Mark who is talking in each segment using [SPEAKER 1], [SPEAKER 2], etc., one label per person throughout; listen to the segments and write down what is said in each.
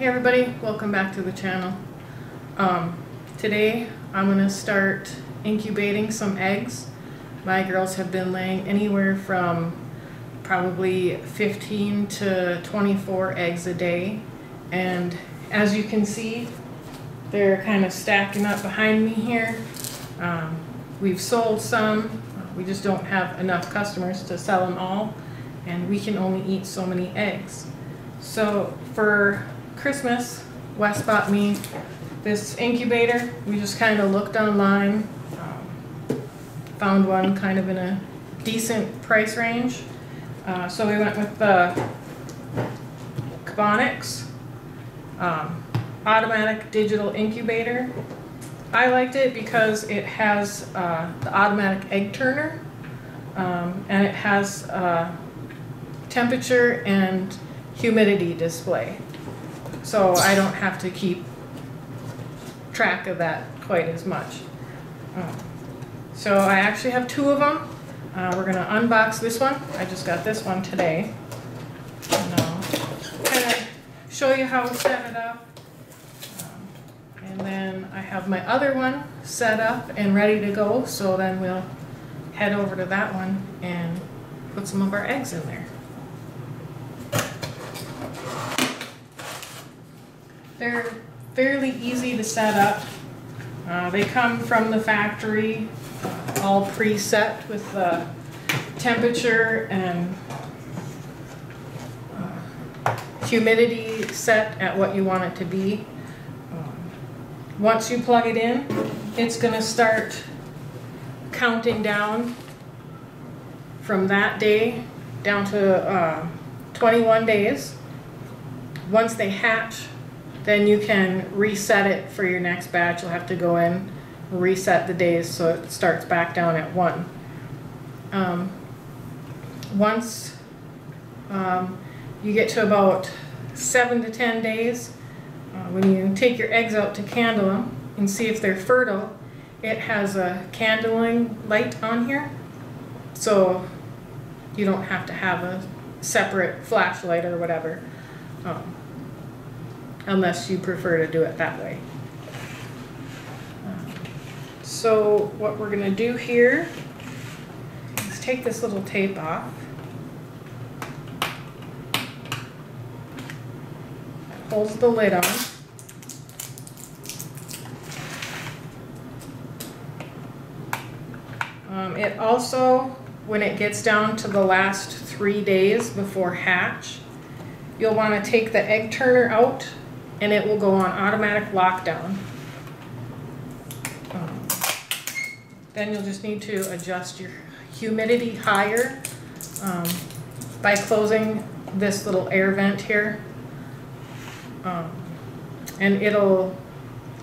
[SPEAKER 1] Hey everybody, welcome back to the channel. Um, today I'm going to start incubating some eggs. My girls have been laying anywhere from probably 15 to 24 eggs a day and as you can see they're kind of stacking up behind me here. Um, we've sold some, we just don't have enough customers to sell them all and we can only eat so many eggs. So for Christmas, Wes bought me this incubator. We just kind of looked online, um, found one kind of in a decent price range. Uh, so we went with the Kebonnixs um, automatic digital incubator. I liked it because it has uh, the automatic egg turner um, and it has uh, temperature and humidity display. So I don't have to keep track of that quite as much. Um, so I actually have two of them. Uh, we're gonna unbox this one. I just got this one today. And I'll kind of show you how to set it up. Um, and then I have my other one set up and ready to go. So then we'll head over to that one and put some of our eggs in there. They're fairly easy to set up. Uh, they come from the factory, uh, all preset with the temperature and uh, humidity set at what you want it to be. Um, once you plug it in, it's going to start counting down from that day down to uh, 21 days. Once they hatch, then you can reset it for your next batch. You'll have to go in, reset the days so it starts back down at one. Um, once um, you get to about seven to 10 days, uh, when you take your eggs out to candle them and see if they're fertile, it has a candling light on here. So you don't have to have a separate flashlight or whatever. Um, unless you prefer to do it that way. Um, so what we're going to do here is take this little tape off. Holds the lid on. Um, it also, when it gets down to the last three days before hatch, you'll want to take the egg turner out and it will go on automatic lockdown. Um, then you'll just need to adjust your humidity higher um, by closing this little air vent here. Um, and it'll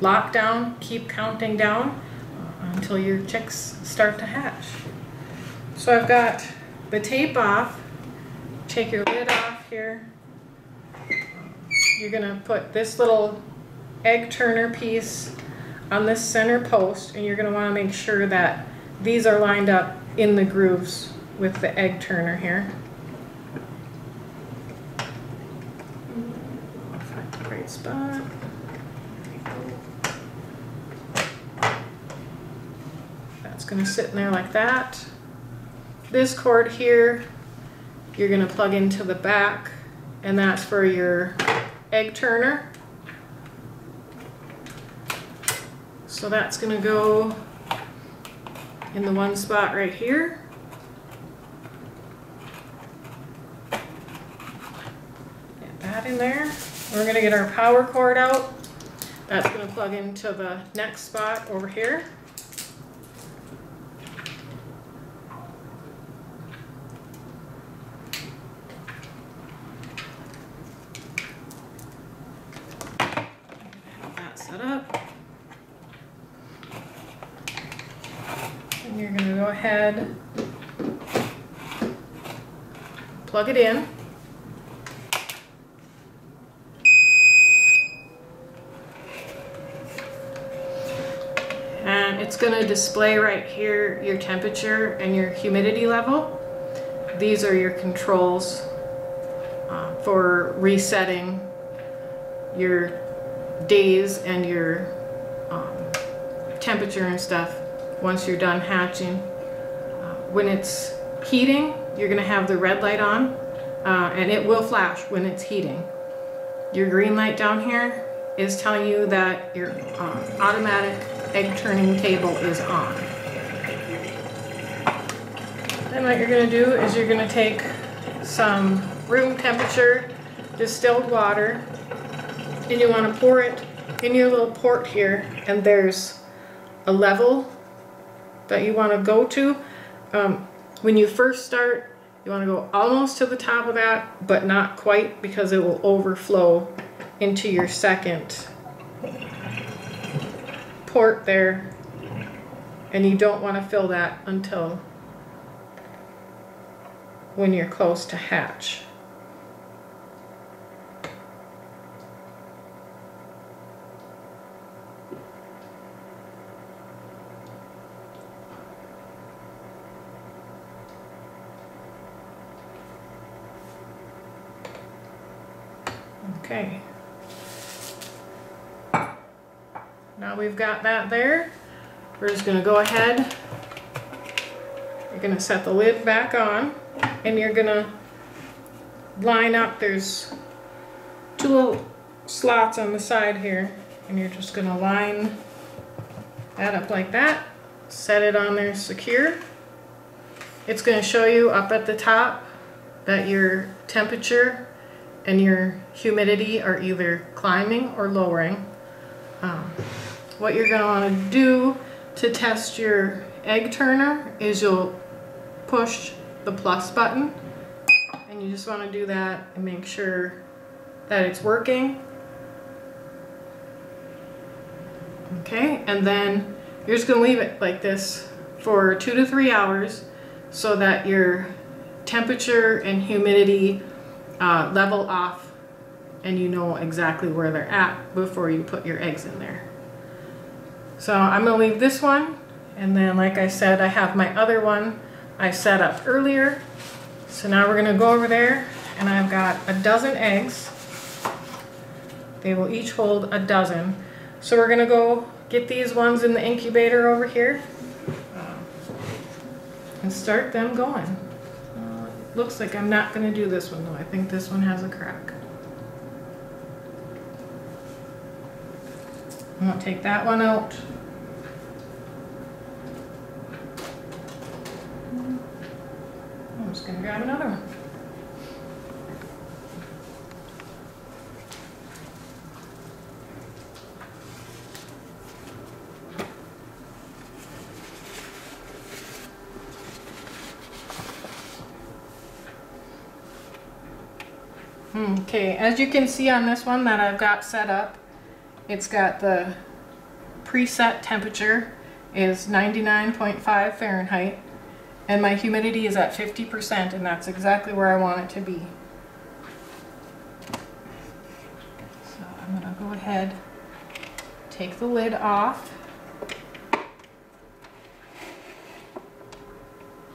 [SPEAKER 1] lock down, keep counting down uh, until your chicks start to hatch. So I've got the tape off, take your lid off here, you're going to put this little egg turner piece on this center post and you're going to want to make sure that these are lined up in the grooves with the egg turner here. Spot. That's going to sit in there like that. This cord here, you're going to plug into the back and that's for your egg turner. So that's going to go in the one spot right here. Get that in there. We're going to get our power cord out. That's going to plug into the next spot over here. set up. And you're plug it in. And it's going to display right here your temperature and your humidity level. These are your controls uh, for resetting your days and your um, temperature and stuff once you're done hatching. When it's heating, you're gonna have the red light on uh, and it will flash when it's heating. Your green light down here is telling you that your uh, automatic egg turning table is on. Then what you're gonna do is you're gonna take some room temperature distilled water and you wanna pour it in your little port here and there's a level that you wanna go to. Um, when you first start, you wanna go almost to the top of that, but not quite because it will overflow into your second port there. And you don't wanna fill that until when you're close to hatch. Okay. Now we've got that there. We're just gonna go ahead. You're gonna set the lid back on and you're gonna line up, there's two little slots on the side here and you're just gonna line that up like that, set it on there secure. It's gonna show you up at the top that your temperature and your humidity are either climbing or lowering. Um, what you're gonna wanna do to test your egg turner is you'll push the plus button and you just want to do that and make sure that it's working. Okay and then you're just going to leave it like this for two to three hours so that your temperature and humidity uh, level off and you know exactly where they're at before you put your eggs in there so I'm going to leave this one and then like I said I have my other one I set up earlier. So now we're gonna go over there and I've got a dozen eggs. They will each hold a dozen. So we're gonna go get these ones in the incubator over here uh, and start them going. Uh, looks like I'm not gonna do this one though. I think this one has a crack. I'm gonna take that one out. Just gonna grab another one. Okay, as you can see on this one that I've got set up, it's got the preset temperature is 99.5 Fahrenheit and my humidity is at 50% and that's exactly where I want it to be. So I'm going to go ahead, take the lid off.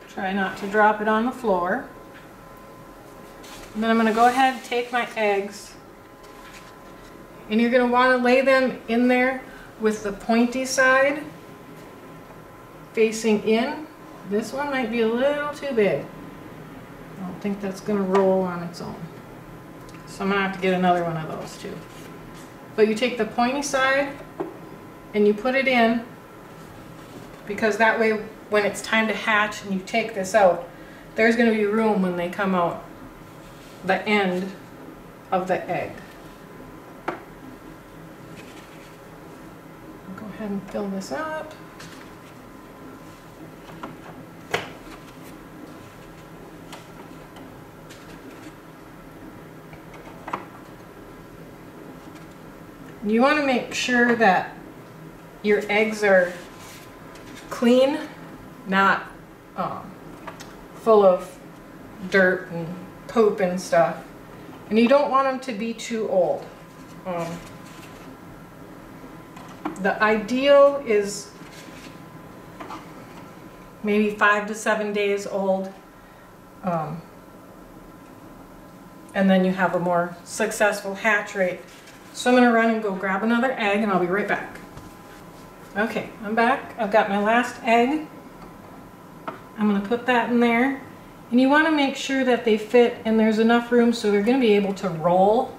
[SPEAKER 1] Try not to drop it on the floor. And then I'm going to go ahead and take my eggs and you're going to want to lay them in there with the pointy side facing in this one might be a little too big. I don't think that's going to roll on its own. So I'm going to have to get another one of those too. But you take the pointy side and you put it in because that way when it's time to hatch and you take this out, there's going to be room when they come out the end of the egg. Go ahead and fill this up. You want to make sure that your eggs are clean, not um, full of dirt and poop and stuff. And you don't want them to be too old. Um, the ideal is maybe five to seven days old. Um, and then you have a more successful hatch rate So I'm gonna run and go grab another egg and I'll be right back. Okay, I'm back. I've got my last egg. I'm gonna put that in there. And you wanna make sure that they fit and there's enough room so they're gonna be able to roll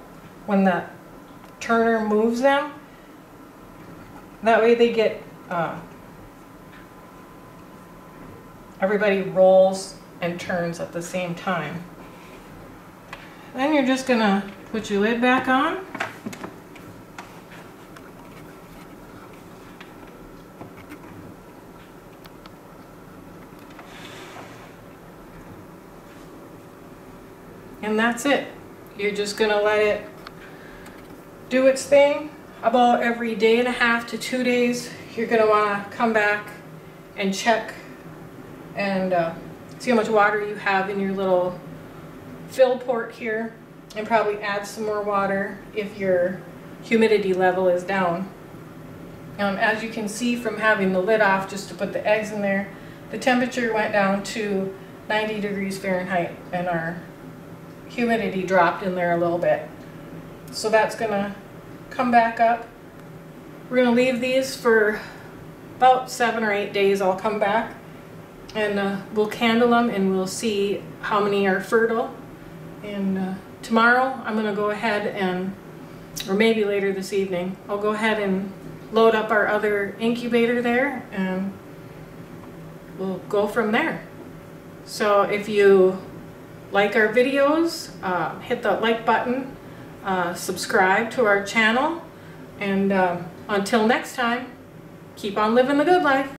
[SPEAKER 1] when the turner moves them. That way they get, uh, everybody rolls and turns at the same time. Then you're just gonna put your lid back on. That's it. You're just gonna let it do its thing. About every day and a half to two days, you're gonna wanna come back and check and uh, see how much water you have in your little fill port here and probably add some more water if your humidity level is down. Um, as you can see from having the lid off just to put the eggs in there, the temperature went down to 90 degrees Fahrenheit and our humidity dropped in there a little bit. So that's gonna come back up. We're gonna leave these for about seven or eight days. I'll come back and uh, we'll candle them and we'll see how many are fertile. And uh, tomorrow I'm gonna go ahead and, or maybe later this evening, I'll go ahead and load up our other incubator there and we'll go from there. So if you like our videos, uh, hit the like button, uh, subscribe to our channel, and um, until next time, keep on living the good life.